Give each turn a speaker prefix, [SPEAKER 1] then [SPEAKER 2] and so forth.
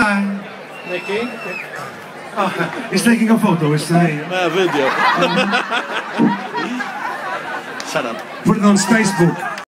[SPEAKER 1] that?
[SPEAKER 2] Nicky?
[SPEAKER 1] Oh, he's taking a photo, he's uh,
[SPEAKER 2] No, video. Shut up.
[SPEAKER 1] put it on Facebook.